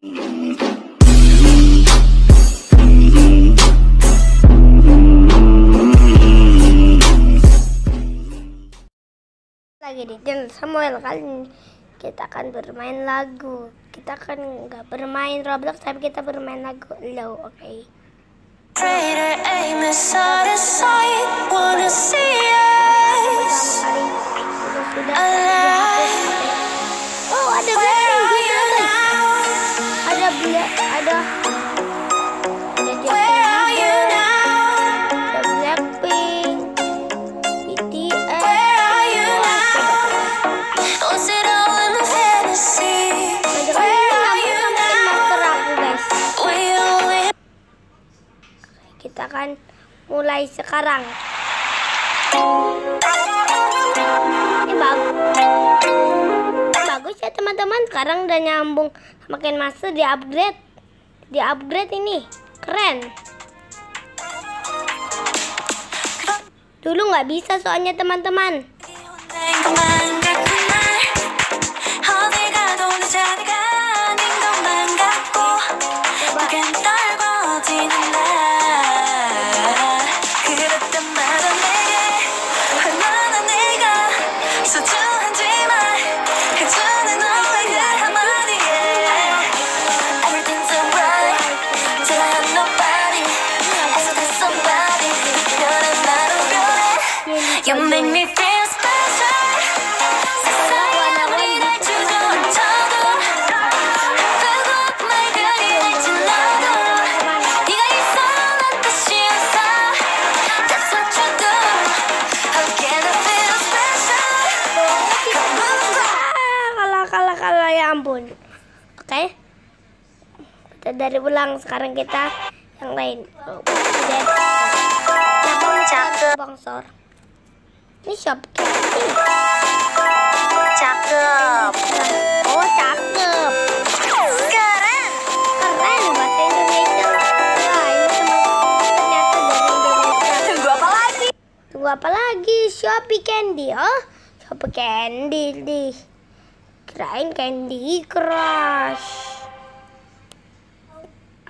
lagi di channel Samuel kali ini kita akan bermain lagu kita akan nggak bermain Roblox tapi kita bermain lagu low oke okay? Greater aim is out of sight. Wanna see us mulai sekarang. Ini bagus. Bagus ya teman-teman. Sekarang udah nyambung. Makin master di upgrade. Di upgrade ini. Keren. Dulu nggak bisa soalnya teman-teman dari ulang. Sekarang kita yang lain. Oh, Cakep. Bongsor. Ini shop Cakep. Oh cakep. Keren. Keren. Bahasa Indonesia. Wah ini teman ternyata dari Indonesia. Tunggu apa lagi? tunggu apa lagi? Shopee Candy oh. Shopee Candy di kirain Candy Crush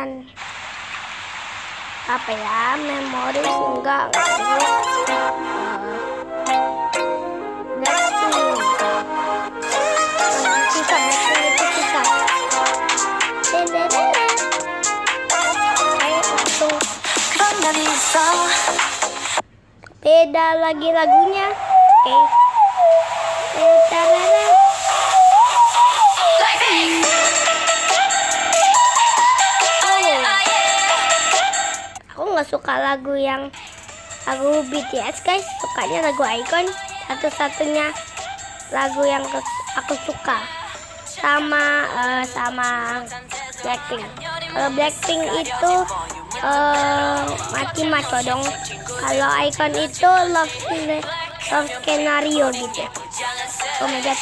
dan apa ya memori enggak Beda lagi lagunya. Oke. Okay. Nggak suka lagu yang lagu BTS guys, sukanya lagu Icon. Satu-satunya lagu yang aku suka sama eh, sama Blackpink. Kalau Blackpink itu eh, mati-mati dong. Kalau Icon itu love love scenario gitu. Oh my god.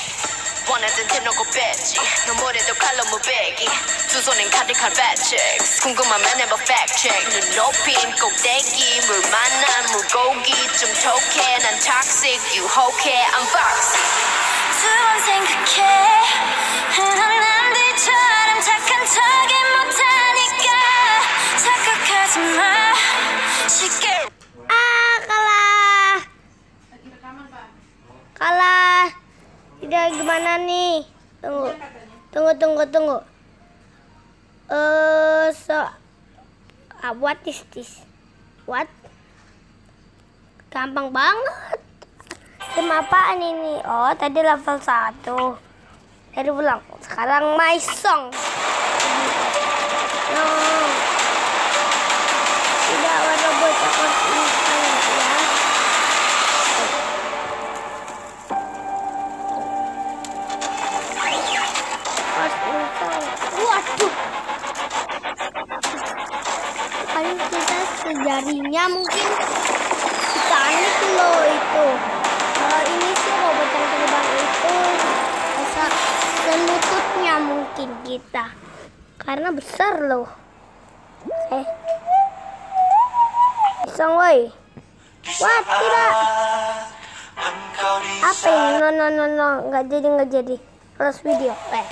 원하던 대놓고 뺐지. 너무래도 칼로 무배기. 두 손엔 가득한 checks. 궁금하면 해봐 check. 눈 높인 꼭대기. 물 만난 물고기. 좀 톡해. 난 toxic. 유혹해 I'm foxy. 두번 생각해. 흔한 남들처럼 착한 척이 못하니까. 착각하지 마. 쉽게. Ah, kalah. Kalah. Tidak gimana nih? Tunggu. Tunggu, tunggu, tunggu. Eh, so ah, what is this? What? Gampang banget. Tim apaan ini? Oh, tadi level 1. Dari ulang. Sekarang my song. No. Hantunya mungkin Titanic loh itu. Kalau ini sih robot yang terbang itu bisa selututnya mungkin kita. Karena besar loh. Eh. Iseng woi. Wah tidak. Apa ini? No no no no. Nggak jadi nggak jadi. Close video. Eh.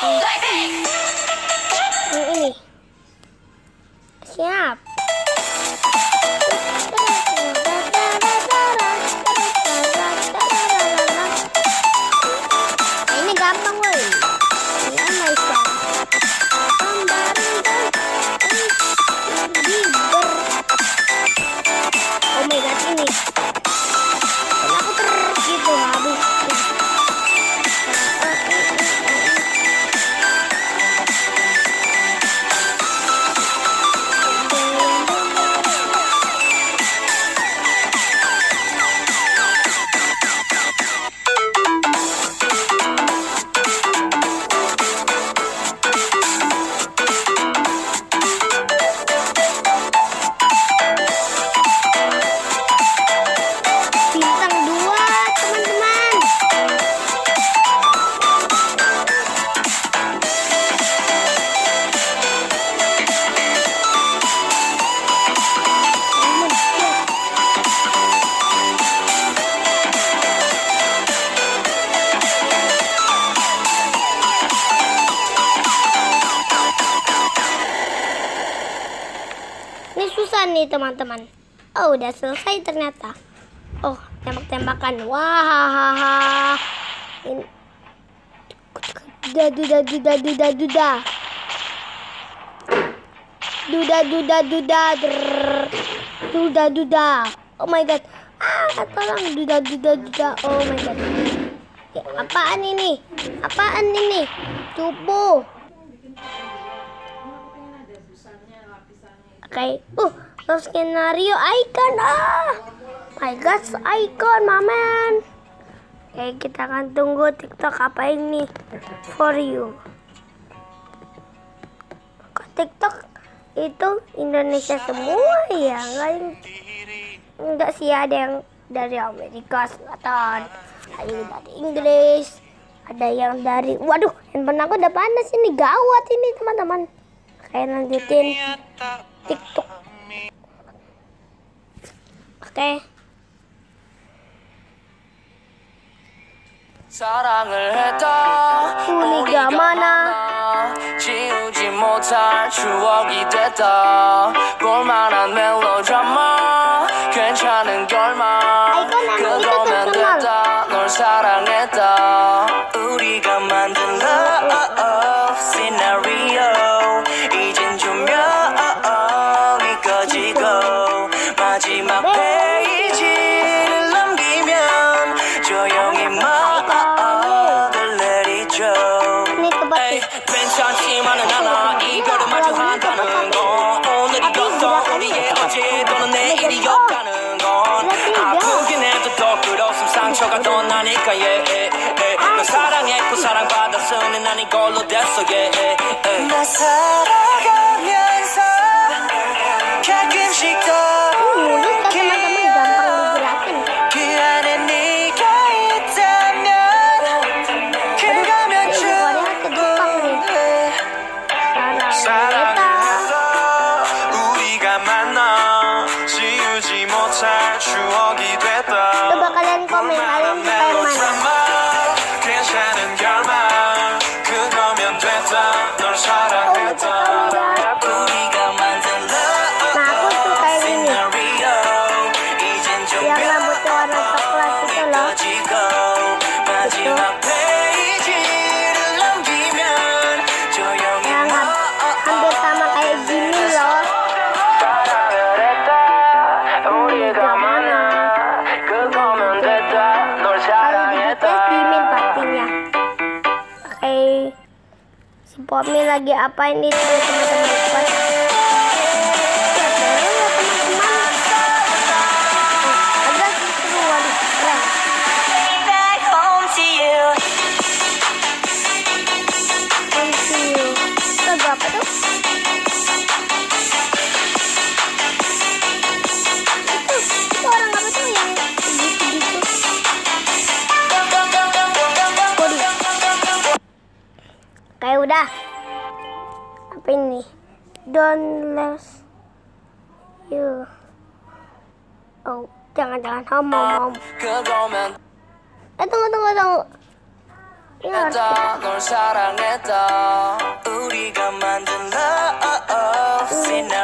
Yang 天啊！teman-teman. Oh udah selesai ternyata. Oh tembak-tembakan. Wahahaha. Ha. Duda duda duda duda duda. Duda duda duda. Duda duda. Oh my god. Ah tolong. Duda duda duda. Oh my god. Ya, Apaan ini? Apaan ini? Cupu. Oke. Okay. Uh lo skenario icon ah my god icon mamen Oke, kita akan tunggu TikTok apa ini for you. Kok TikTok itu Indonesia semua ya? Yang- enggak sih ada yang dari Amerika Selatan, ada yang dari Inggris, ada yang dari Waduh, handphone aku udah panas ini gawat ini teman-teman. Kayak lanjutin Oke. 사랑을 했다 우리가 많아. 지우지 못할 추억이 됐다 볼만한 멜로드라마 괜찮은 결말 그거면. 됐다 널 사랑했다 우리가 만든 love 상처가 더 나니까 yeah, yeah, yeah. 널 사랑했고 사랑받았으니 난 이걸로 됐어 yeah, yeah, yeah. 나 살아가면서 가끔씩 더 Pomi lagi apain di teman-teman you. Oh, jangan-jangan homo, mom. Eh, tunggu, tunggu, tunggu. Iya,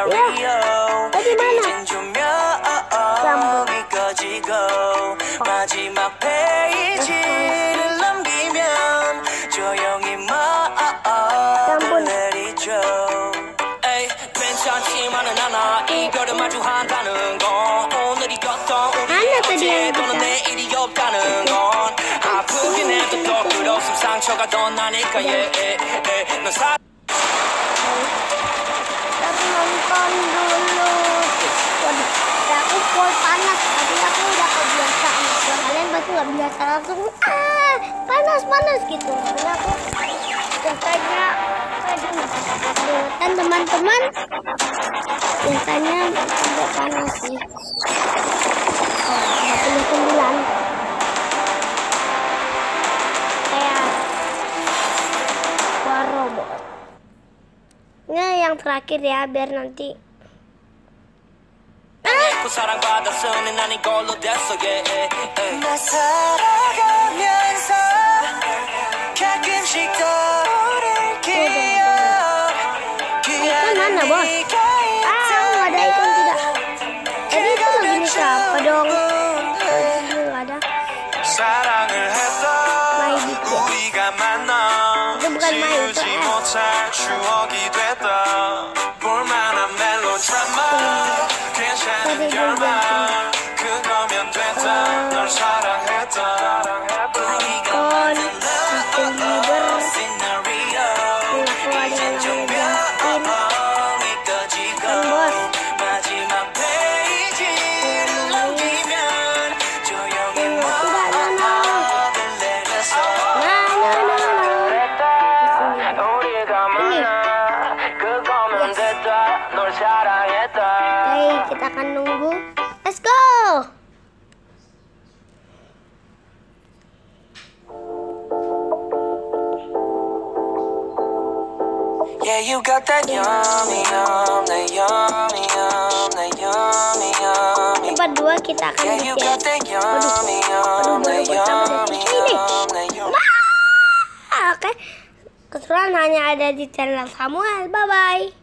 Ini 이별을 마주한다는 건 오늘이 어떤 우리의 하나 더 어제 미안하다. 또는 내일이 없다는 건 아프긴 해도 더 끝없음 상처가 더 나니까 예넌 사 Kita nonton dulu Waduh, ya aku full panas Tadi aku udah kebiasaan Kalau kalian pasti nggak biasa langsung ah panas panas gitu Karena aku biasanya keringetan teman-teman biasanya agak panas sih. Oh, 39 kayak robot ini yang terakhir ya biar nanti. 그 Bos? Ah, nggak ada ikan tidak. Tadi itu lagunya siapa dong? Tadi nggak ada. 사랑을 했다 My Beat ya. 우리가 만나 Itu bukan My, itu 지우지 S. 못할 추억이 됐다 볼만한 멜로드라마 괜찮은 Tadi gue you got that yummy yum that yummy yum that yummy yummy Tempat dua kita akan Yeah you got that yummy yum that yummy yum that yummy Oke. Keseruan hanya ada di channel Samuel. Bye bye.